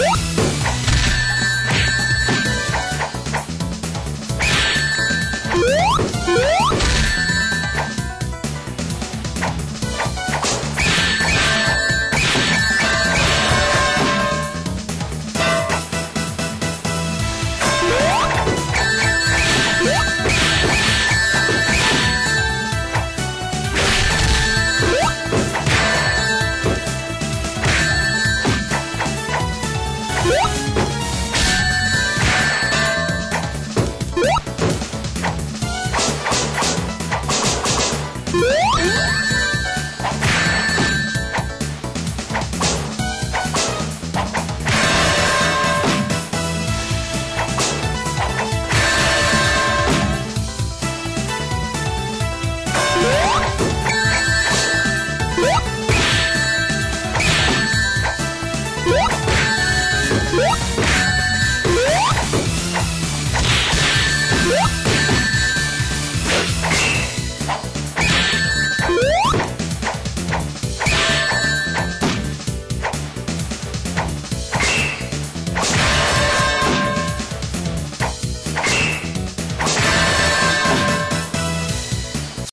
Woo!